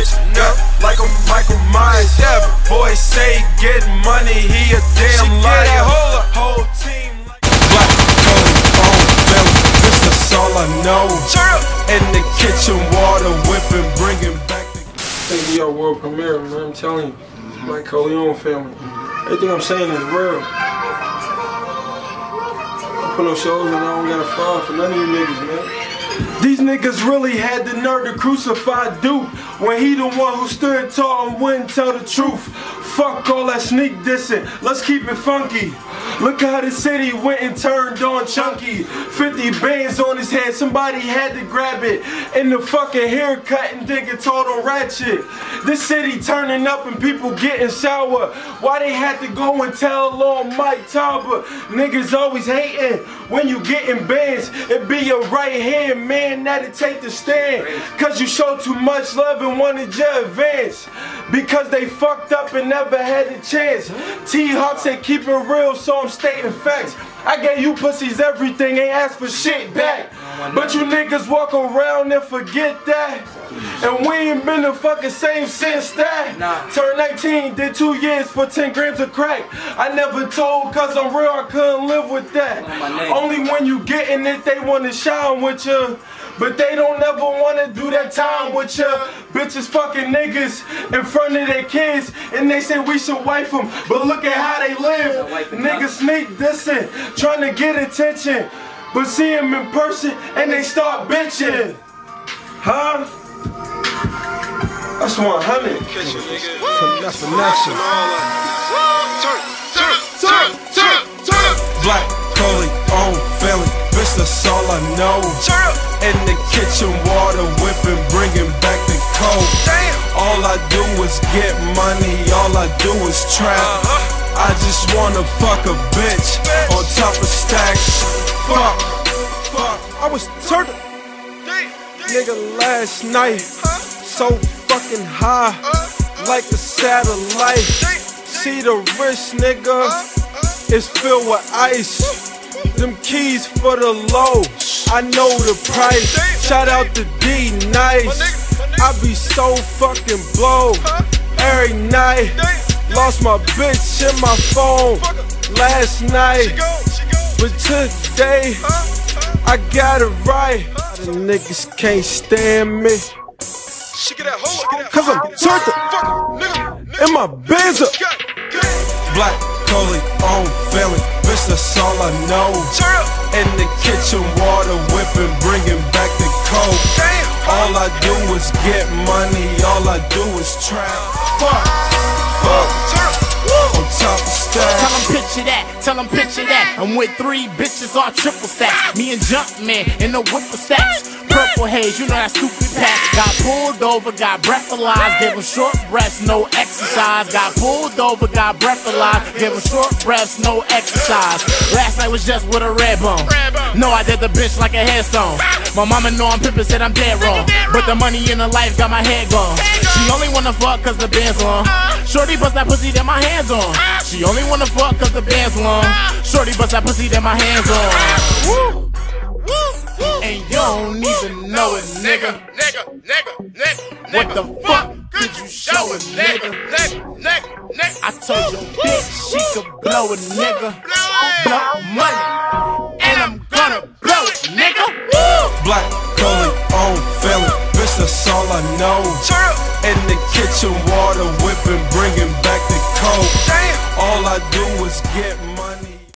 bitch. Yeah, like a Michael Myers. Boy say get money, he a damn liar. Whole team like black code, on belly. Bitch, that's all I know. In the kitchen, water whipping, bringing back the. think we are world premiere, man. I'm telling you. Like Corleone family. Everything I'm saying is real. I put no shows and I don't got a fraud for none of you niggas, man. These niggas really had the nerve to crucify Duke when he the one who stood tall and wouldn't tell the truth. Fuck all that sneak dissing. Let's keep it funky. Look how the city went and turned on Chunky. 50 bands on his head, somebody had to grab it. In the fucking haircut and told on ratchet. This city turning up and people getting sour. Why they had to go and tell Lil Mike Tauber? Niggas always hating when you getting bands. It be your right hand man that'll take the stand. Cause you show too much love and wanted your advance. Because they fucked up and never had a chance. T-Hawk said keep it real, so I'm stating facts. I gave you pussies everything, ain't asked for shit back. But you niggas walk around and forget that. And we ain't been the fucking same since that. Turned 19, did two years for 10 grams of crack. I never told cause I'm real, I couldn't live with that. Only when you getting it, they wanna shine with you. But they don't ever wanna do that time with ya. Bitches fucking niggas in front of their kids. And they say we should wife them. But look at how they live. Niggas sneak dissing, trying to get attention. But see them in person and they start bitching. Huh? That's 100. That's finesse. Black Coley on Philly, that's all I know. In the kitchen, water whipping, bringing back the cold. All I do is get money, all I do is trap. I just wanna fuck a bitch on top of stacks. Fuck, fuck. I was turned nigga last night. So fucking high, like a satellite. See the wrist, nigga, it's filled with ice. Them keys for the low, I know the price. Shout out to D Nice. I be so fucking blow every night. Lost my bitch in my phone last night. But today, I got it right. The niggas can't stand me. Cause I'm turned up in my Benz up. Black Coley on Philly, bitch, that's all I know. In the kitchen, water whipping, bringing back the cold. All I do is get money, all I do is trap. Fuck, fuck. On top of Tell them picture that, tell them picture that. I'm with three bitches on triple stacks. Me and Jumpman in the whipper stacks. Purple haze, you know that stupid pack. Got pulled over, got breathalyzed. Gave him short breaths, no exercise. Got pulled over, got breathalyzed. Gave him short breaths, no exercise. Last night was just with a red bone. No, I did the bitch like a headstone. My mama know I'm pimpin', said I'm dead wrong. But the money in the life got my head gone. She only wanna fuck cause the band's long. Shorty bust that pussy that my hands on. She only wanna fuck cause the band's long. Shorty bust that pussy that my hands on. Woo. And you don't even know it, nigga. Nigga, nigga, nigga, What the fuck could you show it, nigga? nigga, nigga, nigga. I told your bitch she could blow a nigga. Blow money. And I'm gonna blow it, nigga. Woo. Black Coley on Philly, bitch, that's all I know. In the kitchen, water whipping, bringing back the cold. All I do is get money.